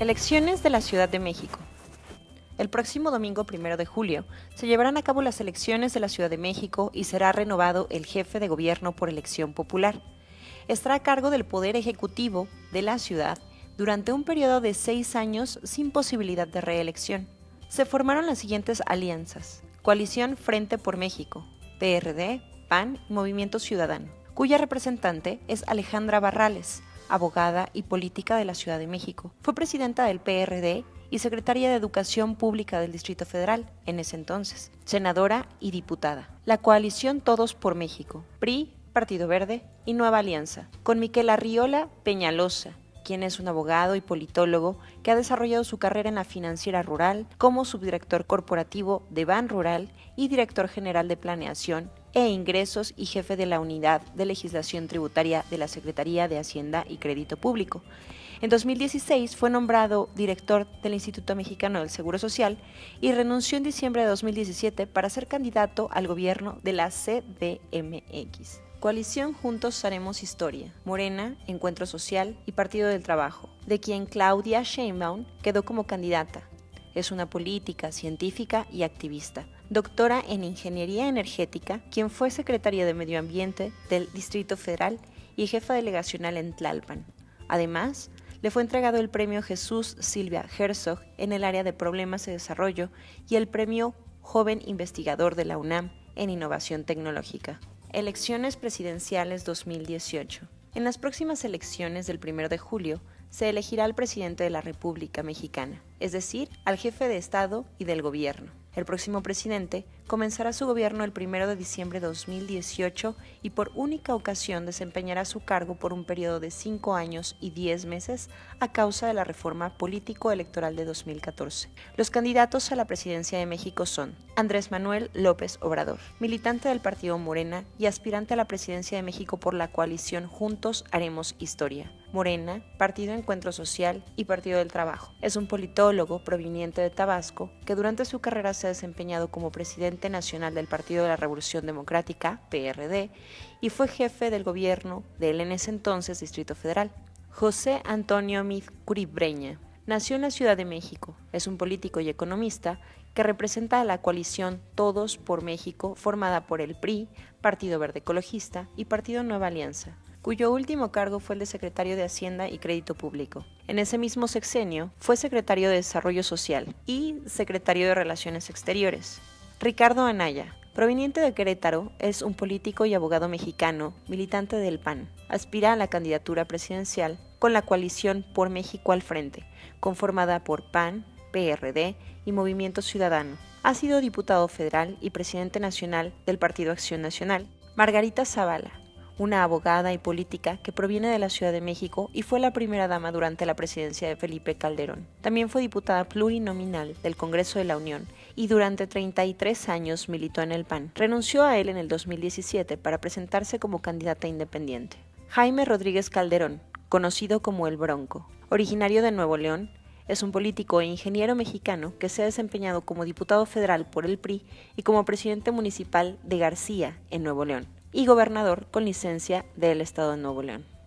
Elecciones de la Ciudad de México. El próximo domingo primero de julio se llevarán a cabo las elecciones de la Ciudad de México y será renovado el jefe de gobierno por elección popular. Estará a cargo del Poder Ejecutivo de la ciudad durante un periodo de seis años sin posibilidad de reelección. Se formaron las siguientes alianzas. Coalición Frente por México, PRD, PAN y Movimiento Ciudadano, cuya representante es Alejandra Barrales, abogada y política de la Ciudad de México. Fue presidenta del PRD y secretaria de Educación Pública del Distrito Federal en ese entonces, senadora y diputada. La coalición Todos por México, PRI, Partido Verde y Nueva Alianza, con Miquel Arriola Peñalosa, quien es un abogado y politólogo que ha desarrollado su carrera en la financiera rural como subdirector corporativo de Ban Rural y director general de planeación e ingresos y jefe de la unidad de legislación tributaria de la Secretaría de Hacienda y Crédito Público. En 2016 fue nombrado director del Instituto Mexicano del Seguro Social y renunció en diciembre de 2017 para ser candidato al gobierno de la CDMX. Coalición Juntos Haremos Historia, Morena, Encuentro Social y Partido del Trabajo, de quien Claudia Sheinbaum quedó como candidata. Es una política, científica y activista doctora en Ingeniería Energética, quien fue secretaria de Medio Ambiente del Distrito Federal y jefa delegacional en Tlalpan. Además, le fue entregado el premio Jesús Silvia Herzog en el área de problemas de desarrollo y el premio Joven Investigador de la UNAM en Innovación Tecnológica. Elecciones Presidenciales 2018. En las próximas elecciones del 1 de julio se elegirá al presidente de la República Mexicana, es decir, al jefe de Estado y del gobierno. El próximo presidente comenzará su gobierno el 1 de diciembre de 2018 y por única ocasión desempeñará su cargo por un periodo de cinco años y diez meses a causa de la reforma político-electoral de 2014. Los candidatos a la presidencia de México son Andrés Manuel López Obrador, militante del partido Morena y aspirante a la presidencia de México por la coalición Juntos Haremos Historia. Morena, Partido Encuentro Social y Partido del Trabajo. Es un politólogo proveniente de Tabasco que durante su carrera se ha desempeñado como presidente nacional del Partido de la Revolución Democrática, PRD, y fue jefe del gobierno del en ese entonces Distrito Federal. José Antonio Miz Curibreña nació en la Ciudad de México. Es un político y economista que representa a la coalición Todos por México formada por el PRI, Partido Verde Ecologista y Partido Nueva Alianza cuyo último cargo fue el de secretario de Hacienda y Crédito Público. En ese mismo sexenio fue secretario de Desarrollo Social y secretario de Relaciones Exteriores. Ricardo Anaya, proveniente de Querétaro, es un político y abogado mexicano, militante del PAN. Aspira a la candidatura presidencial con la coalición Por México al Frente, conformada por PAN, PRD y Movimiento Ciudadano. Ha sido diputado federal y presidente nacional del Partido Acción Nacional. Margarita Zavala, una abogada y política que proviene de la Ciudad de México y fue la primera dama durante la presidencia de Felipe Calderón. También fue diputada plurinominal del Congreso de la Unión y durante 33 años militó en el PAN. Renunció a él en el 2017 para presentarse como candidata independiente. Jaime Rodríguez Calderón, conocido como El Bronco, originario de Nuevo León, es un político e ingeniero mexicano que se ha desempeñado como diputado federal por el PRI y como presidente municipal de García, en Nuevo León y gobernador con licencia del Estado de Nuevo León.